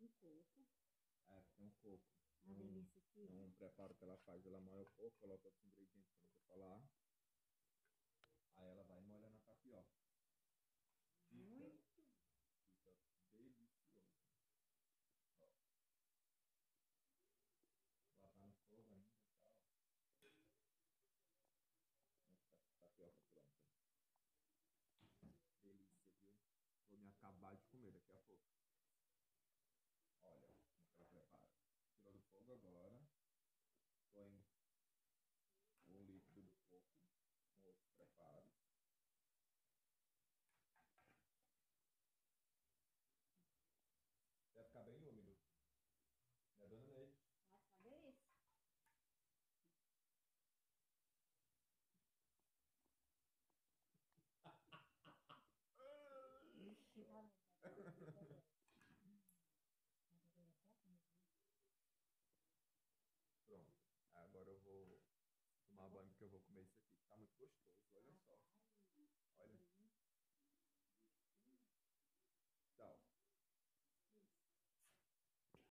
Um coco. É, tem um coco. Uma um, delícia aqui. é um preparo que ela faz. Ela molha o coco, coloca outros ingredientes que eu vou falar. Aí ela vai molhando a tapioca. Fica, Muito. fica delicioso. Ó. Lá tá no fogo ainda e tal. Nossa, tapioca pronta. Delícia, viu? Vou me acabar de comer daqui a pouco. Olha como que ela prepara. Agora. Põe o líquido do coco com outros preparos. Vai ficar bem úmido. Né, dona Neide? Vai ficar delícia. Pronto. Agora eu vou comer isso aqui. Tá muito gostoso.